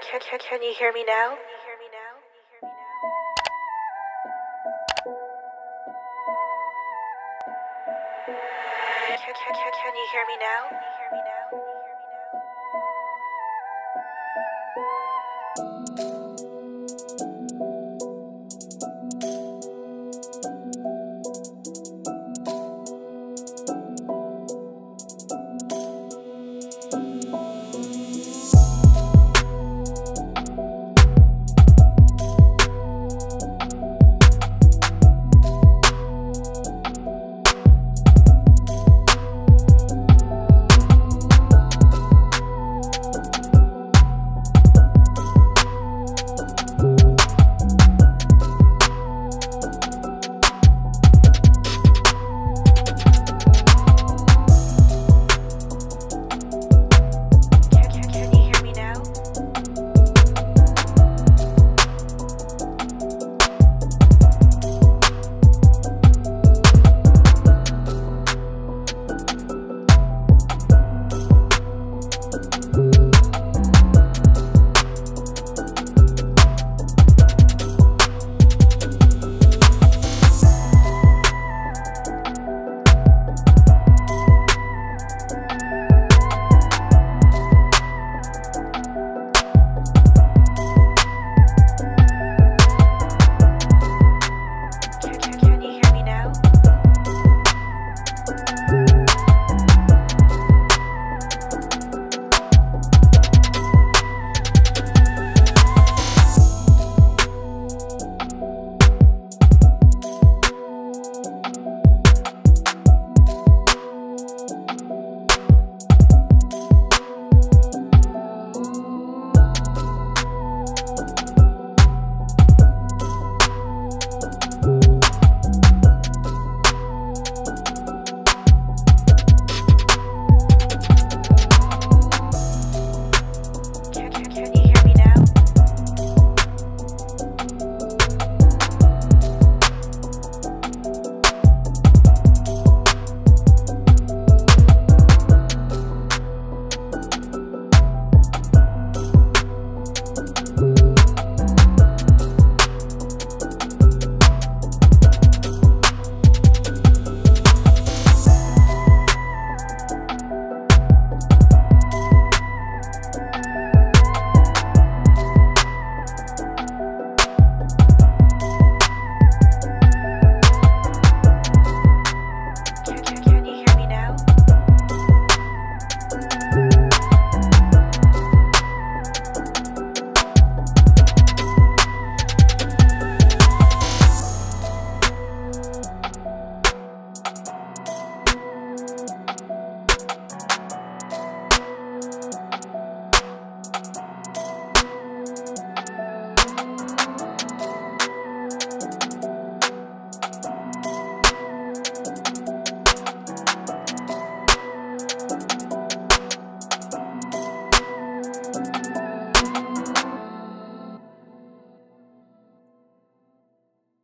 can, can, can you hear me now? Can, can, can, can you hear me now?